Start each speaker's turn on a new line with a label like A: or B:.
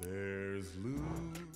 A: There's Lou.